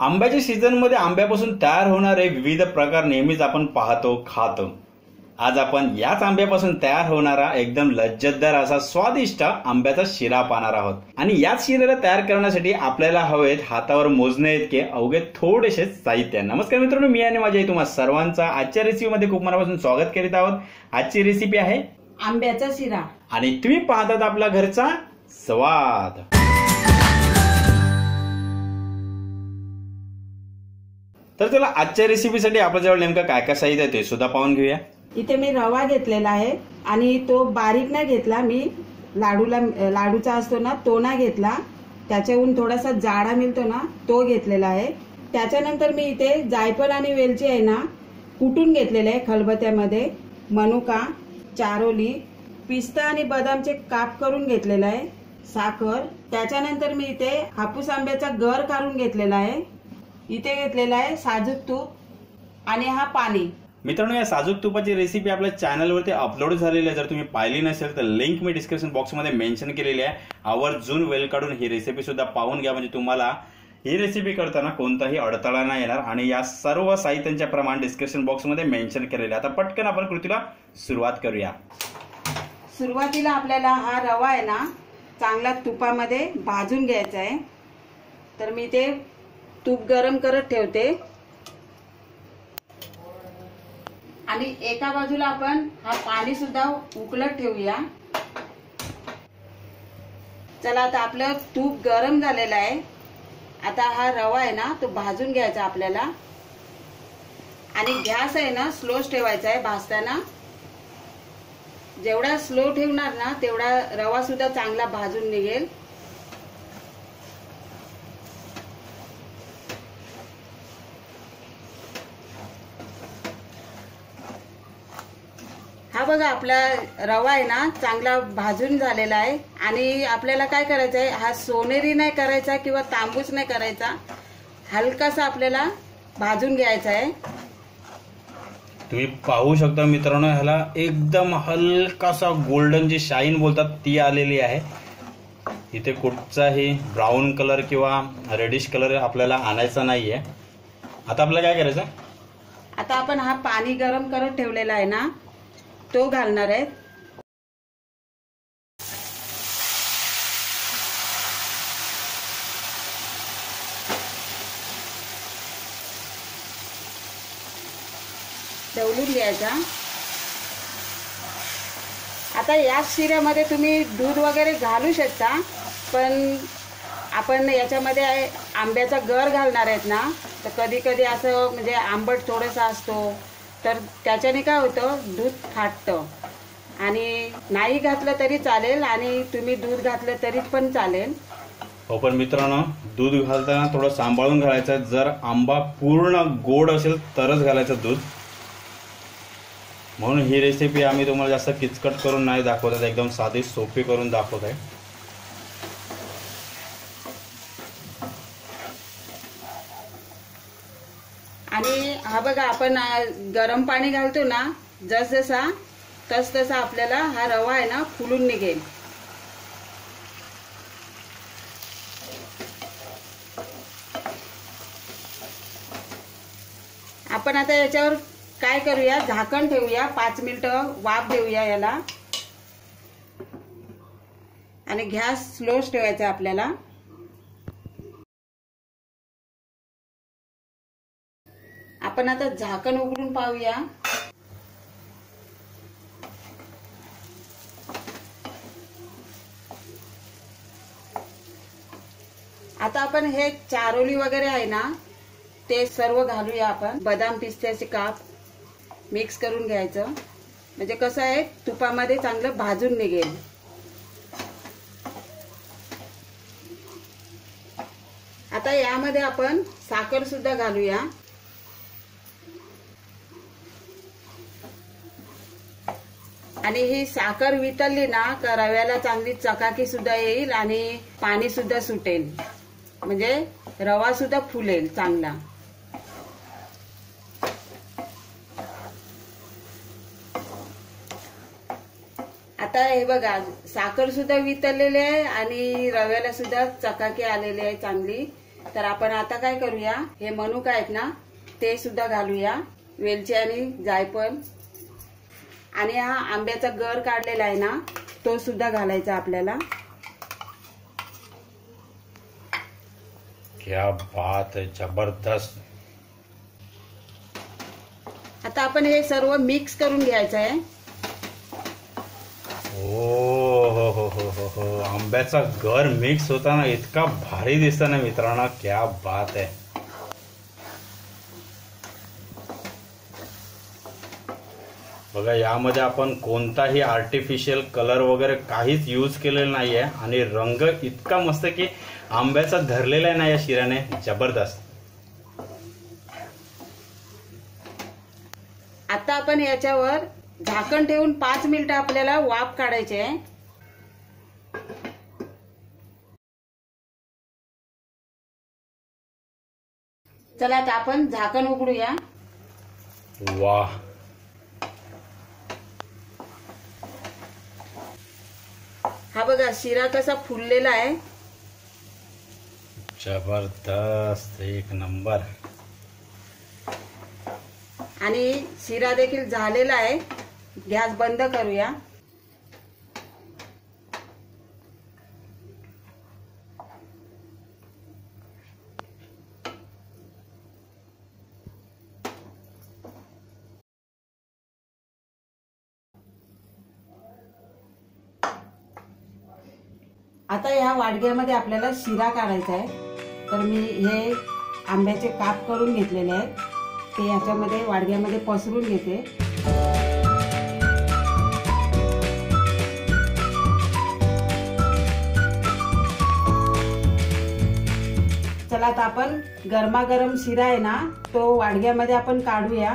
आंब्याच्या सीझनमध्ये आंब्यापासून तयार होणारे विविध प्रकार नेहमीच आपण पाहतो खातो. आज आपण याच आंब्यापासून तयार होणारा एकदम लज्जतदार असा स्वादिष्ट आंब्याचा शिरा पाहणार आहोत. आणि याच शिऱ्याला तयार करण्यासाठी आपल्याला हवेत हातावर मोजणे इतके अवघे थोडेसे साहित्य. नमस्कार मित्रांनो मी आणि माझ्या तुम्हा सर्वांचा आजच्या रेसिपीमध्ये खूप मनापासून स्वागत करीत आहोत. आजची रेसिपी आहे आंब्याचा शिरा. आणि तुम्ही पाहतात आपला घरचा स्वाद. तर तुला आजच्या रेसिपीसाठी आपल्याजवळ नेमकं काय काय साहित्य आहे ते सुद्धा पाहून घेऊया. इथे मी रवा घेतलेला आहे आणि तो बारीक नाही घेतला मी लाडूला लाडूचा असतो ना तो ना घेतला. त्याच्याहून थोडासा जाडा मिळतो ना तो घेतलेला आहे. त्याच्यानंतर मी इथे जायफळ आणि वेलची आहे ना कुटून घेतलेले आहे खलबत्यामध्ये. मनुका चारोली पिस्ता आणि बदामचे काप करून घेतलेला आहे. साखर. त्याच्यानंतर मी इथे हापूस आंब्याचा गर काढून घेतलेला आहे. इथे घेतलेला आहे साजूक तूप आणि हा पाणी. मित्रांनो या साजूक तुपाची रेसिपी आपल्या चॅनलवरती अपलोड झालेली आहे. जर तुम्ही पाहिली नसेल तर लिंक मी डिस्क्रिप्शन बॉक्समध्ये मेन्शन केलेली आहे. आवर्जून वेल काढून ही रेसिपी सुद्धा पाहून घ्या. म्हणजे तुम्हाला ही रेसिपी करताना कोणताही अडथळा नाही येणार. आणि या सर्व साहित्यांचे प्रमाण डिस्क्रिप्शन बॉक्समध्ये मेन्शन केलेले आहे. आता पटकन आपण कृतीला सुरुवात करूया. सुरुवातीला आपल्याला हा रवा आहे ना चांगला तुपामध्ये भाजून घ्यायचा आहे. तर मी ते तूप गरम करत ठेवते. आणि एका बाजूला आपण हा पाणी सुद्धा उकलत ठेवूया. चला आता आपलं तूप गरम झालेलं आहे. आता हा रवा आहे ना तो भाजून घ्यायचा आपल्याला. आणि गॅस आहे ना स्लोच ठेवायचा आहे भाजताना. जेवढा स्लो ठेवणार ना तेवढा रवा सुद्धा चांगला भाजून निघेल. हा बघा आपला रवा आहे ना चांगला भाजून झालेला आहे. आणि आपल्याला काय करायचं आहे हा सोनेरी नाही करायचा किंवा तांबूस नाही करायचा हलकासा आपल्याला भाजून घ्यायचा आहे. तुम्ही पाहू शकता मित्रांनो ह्याला एकदम हलकासा गोल्डन जी शाईन बोलतात ती आलेली आहे. इथे कुठचाही ब्राऊन कलर किंवा रेडिश कलर आपल्याला आणायचा नाहीये. आता आपल्याला काय करायचं आता आपण हा पाणी गरम करत ठेवलेला आहे ना तो घालणार आहे. डवलून घ्यायचा आता या शिऱ्यामध्ये तुम्ही दूध वगैरे घालू शकता पण आपण याच्यामध्ये आंब्याचा गर घालणार आहेत ना. तर कधी कधी असं म्हणजे आंबट थोडंसं असतो. तर त्याच्याने काय होतं दूध फाटतं. आणि नाही घातलं तरी चालेल आणि तुम्ही दूध घातलं तरी पण चालेल. हो पण मित्रांनो दूध घालताना थोडं सांभाळून घालायचं. जर आंबा पूर्ण गोड असेल तरच घालायचं दूध. म्हणून ही रेसिपी आम्ही तुम्हाला जास्त किचकट करून नाही दाखवत आहे एकदम साधी सोपी करून दाखवत आहे आणि हा बघा आपण गरम पाणी घालतो ना जस जसा तस तसा आपल्याला हा रवा आहे ना फुलून निघेल. आपण आता याच्यावर काय करूया? झाकण ठेवूया पाच मिनिटं वाफ देऊया याला. आणि गॅस स्लोच ठेवायचा आपल्याला. आपण आता झाकण उघडून पाहूया. आता आपण हे चारोली वगैरे आहे ना ते सर्व घालूया आपण. बदाम पिस्त्याचे काप मिक्स करून घ्यायचं. म्हणजे कसं आहे तुपामध्ये चांगलं भाजून निघेल. आता यामध्ये आपण साखर सुद्धा घालूया. आणि ही साखर वितळली ना का रव्याला चांगली चकाकी सुद्धा येईल आणि पाणी सुद्धा सुटेल. म्हणजे रवा सुद्धा फुलेल चांगला. आता हे बघा साखर सुद्धा वितळलेली आहे आणि रव्याला सुद्धा चकाकी आलेली आहे चांगली. तर आपण आता काय करूया? हे मनुका आहेत ना ते सुद्धा घालूया. वेलची आणि जायफळ. आणि हा आंब्याचा गर काढलेला आहे ना तो सुद्धा घालायचा आपल्याला. क्या बात है जबरदस्त. आता आपण हे सर्व मिक्स करून घ्यायचं आहे. ओ हो हो हो हो हो आंब्याचा गर मिक्स होताना इतका भारी दिसतं ना मित्रांनो क्या बात आहे. बघा यामध्ये आपण कोणताही आर्टिफिशियल कलर वगैरे काहीच यूज केलेलं नाहीये आणि रंग इतका मस्त की आंब्याचा धरलेला आहे ना या शिऱ्याने? जबरदस्त. आता आपण याच्यावर झाकण ठेवून पाच मिनिटं आपल्याला वाफ काढायचे आहे. चला आता आपण झाकण उघडूया. वाह. हा बघा शिरा कसा फुललेला आहे. जबरदस्त एक नंबर. आणि शिरा देखील झालेला आहे. गॅस बंद करूया. आता या वाडग्यामध्ये आपल्याला शिरा काढायचा आहे. तर मी हे आंब्याचे काप करून घेतलेले आहेत. ते याच्यामध्ये वाडग्यामध्ये पसरून घेते. चला आता आपण गरमागरम शिरा आहे ना तो वाडग्यामध्ये आपण काढूया.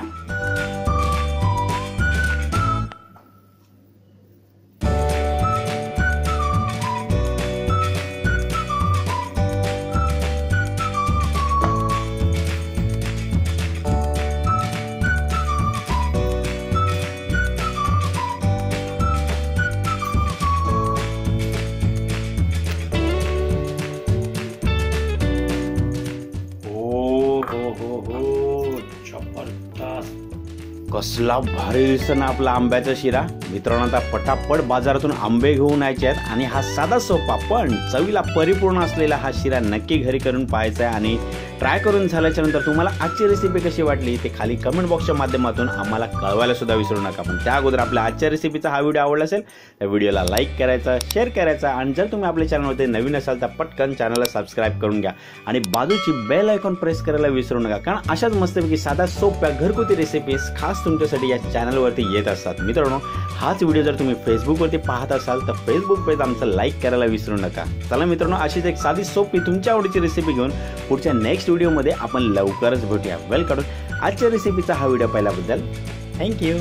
कसला भारी दिसतो ना आपला आंब्याचा शिरा. मित्रांनो आता पटापट बाजारातून आंबे घेऊन यायचे आहेत आणि हा साधा सोपा पण चवीला परिपूर्ण असलेला हा शिरा नक्की घरी करून पाहायचा आहे आणि ट्राय करून झाल्याच्यानंतर तुम्हाला आजची रेसिपी कशी वाटली ते खाली कमेंट बॉक्सच्या माध्यमातून आम्हाला कळवायला सुद्धा विसरू नका. पण त्या अगोदर आपल्या आजच्या रेसिपीचा हा व्हिडिओ आवडला असेल तर व्हिडिओला लाईक करायचा शेअर करायचा आणि जर तुम्ही आपल्या चॅनलवरती नवीन असाल तर पटकन चॅनलला सबस्क्राईब करून घ्या. आणि बाजूची बेल आयकॉन प्रेस करायला विसरू नका कारण अशाच मस्तपैकी साध्या सोप्या घरगुती रेसिपीज खास तुमच्यासाठी या चॅनलवरती येत असतात. मित्रांनो हाच व्हिडिओ जर तुम्ही फेसबुकवरती पाहत असाल तर फेसबुक पेज आमचं लाईक करायला विसरू नका. चला मित्रांनो अशीच एक साधी सोपी तुमच्या आवडीची रेसिपी घेऊन पुढच्या नेक्स्ट व्हिडिओमध्ये आपण लवकरच भेटूया. वेल आजच्या रेसिपीचा हा व्हिडिओ पाहिल्याबद्दल थँक्यू